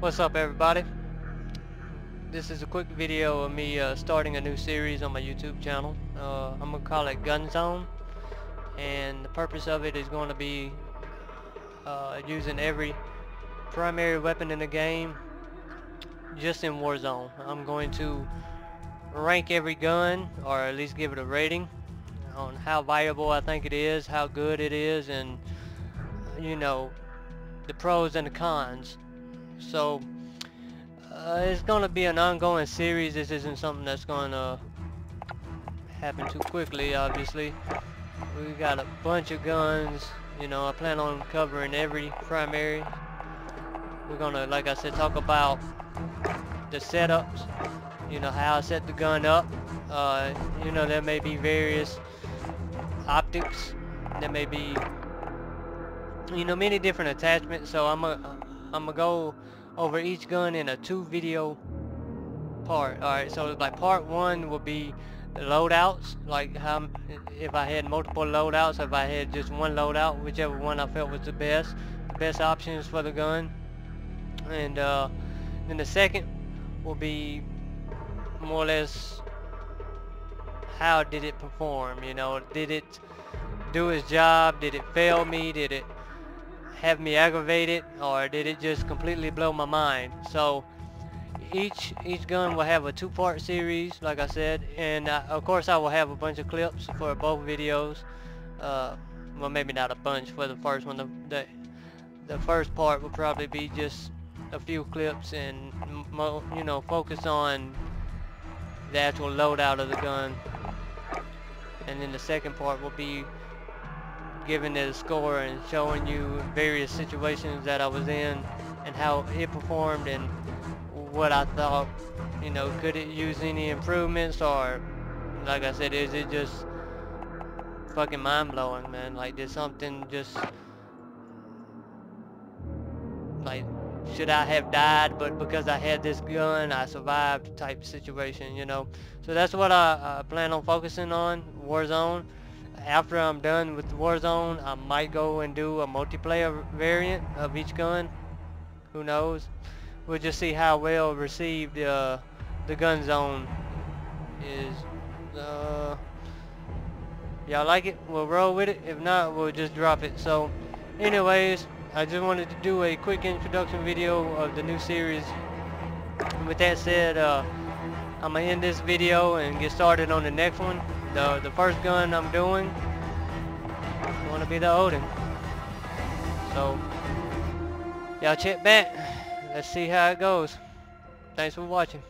What's up everybody? This is a quick video of me uh, starting a new series on my YouTube channel. Uh, I'm gonna call it Gunzone and the purpose of it is going to be uh, using every primary weapon in the game just in Warzone. I'm going to rank every gun or at least give it a rating on how viable I think it is, how good it is and you know the pros and the cons so uh, it's gonna be an ongoing series. This isn't something that's gonna happen too quickly obviously. We got a bunch of guns you know I plan on covering every primary. We're gonna like I said talk about the setups you know how I set the gun up. Uh, you know there may be various optics. There may be you know many different attachments. So I'm a I'm gonna go over each gun in a two video part. Alright so like part one will be the loadouts like how if I had multiple loadouts if I had just one loadout whichever one I felt was the best the best options for the gun. And uh, then the second will be more or less how did it perform you know? Did it do its job? Did it fail me? Did it have me aggravated or did it just completely blow my mind? So each each gun will have a two-part series like I said and uh, of course I will have a bunch of clips for both videos. Uh, well maybe not a bunch for the first one. The, the, the first part will probably be just a few clips and you know focus on the actual loadout of the gun. And then the second part will be giving it a score and showing you various situations that I was in and how it performed and what I thought, you know, could it use any improvements or, like I said, is it just fucking mind-blowing, man? Like, did something just, like, should I have died, but because I had this gun, I survived type situation, you know? So that's what I, I plan on focusing on, Warzone after I'm done with Warzone, I might go and do a multiplayer variant of each gun. Who knows? We'll just see how well received uh, the Gunzone is. Uh, y'all like it? We'll roll with it. If not, we'll just drop it. So, anyways, I just wanted to do a quick introduction video of the new series. With that said, uh, I'm going to end this video and get started on the next one the the first gun I'm doing I want to be the Oden. So y'all check back. Let's see how it goes. Thanks for watching